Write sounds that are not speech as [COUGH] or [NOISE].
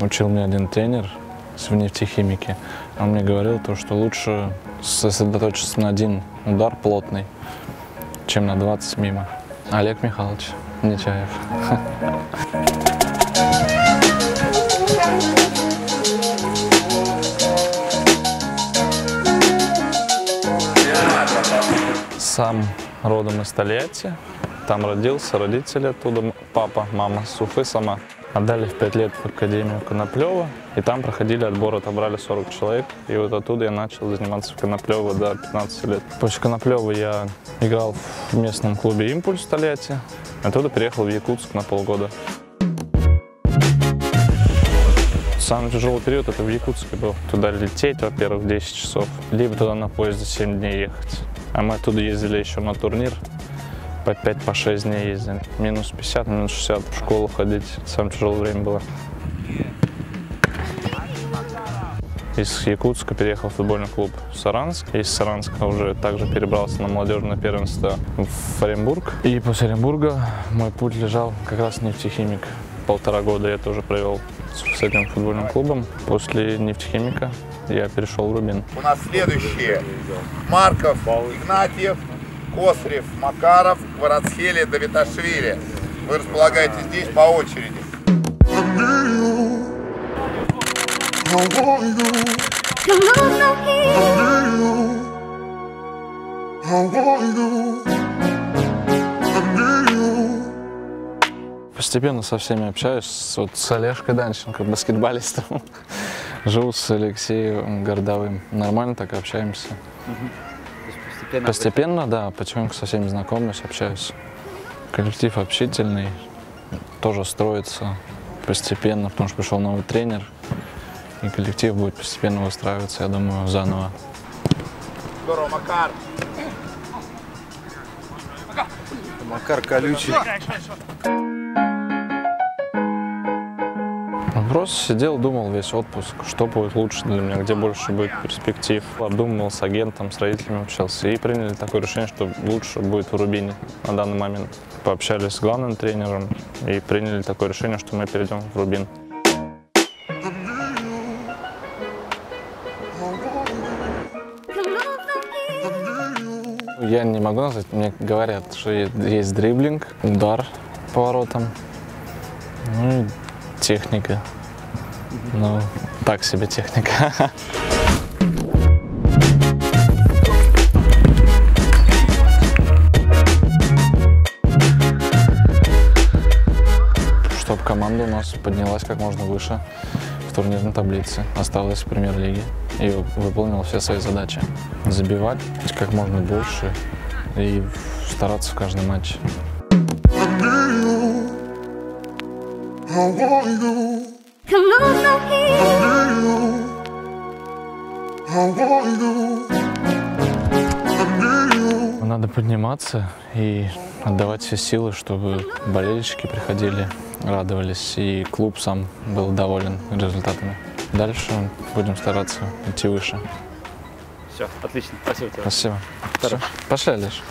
учил мне один тренер в нефтехимике. Он мне говорил то, что лучше сосредоточиться на один удар плотный, чем на 20 мимо. Олег Михайлович Нечаев. Сам родом из Тольятти. Там родился, родители оттуда, папа, мама с сама. Отдали в 5 лет в Академию Коноплева, и там проходили отбор, отобрали 40 человек, и вот оттуда я начал заниматься в Коноплево до 15 лет. После Коноплева я играл в местном клубе «Импульс» в Тольятти, оттуда переехал в Якутск на полгода. Самый тяжелый период это в Якутске был. Туда лететь, во-первых, 10 часов, либо туда на поезде 7 дней ехать. А мы оттуда ездили еще на турнир, по 5 по 6 дней ездили. Минус 50, минус 60 в школу ходить. Самое тяжелое время было. Из Якутска переехал в футбольный клуб Саранск. Из Саранска уже также перебрался на молодежное первенство в Оренбург. И после Оренбурга мой путь лежал как раз нефтехимик. Полтора года я тоже провел с этим футбольным клубом. После нефтехимика я перешел в Рубин. У нас следующие. Марков, Игнатьев, Косарев, Макаров, Кварацхели, Давиташвили. Вы располагаете здесь по очереди. Постепенно со всеми общаюсь, вот с Олежкой Данченко, баскетболистом. [LAUGHS] Живу с Алексеем Гордовым. Нормально так общаемся. Постепенно. Постепенно, да, потихоньку со всеми знакомлюсь, общаюсь. Коллектив общительный, тоже строится постепенно, потому что пришел новый тренер, и коллектив будет постепенно выстраиваться, я думаю, заново. Здорово, Макар. Макар колючий. Просто сидел, думал весь отпуск, что будет лучше для меня, где больше будет перспектив. Обдумывал с агентом, с родителями общался и приняли такое решение, что лучше будет в Рубине на данный момент. Пообщались с главным тренером и приняли такое решение, что мы перейдем в Рубин. Я не могу назвать, мне говорят, что есть дриблинг, удар поворотом, ну и техника. Ну, так себе техника. Чтобы команда у нас поднялась как можно выше в турнирной таблице, осталась в премьер-лиге и выполнила все свои задачи. Забивать как можно больше и стараться в каждом матче. Надо подниматься и отдавать все силы, чтобы болельщики приходили, радовались, и клуб сам был доволен результатами. Дальше будем стараться идти выше. Все, отлично. Спасибо тебе. Спасибо. Всё. Пошли, Олеж.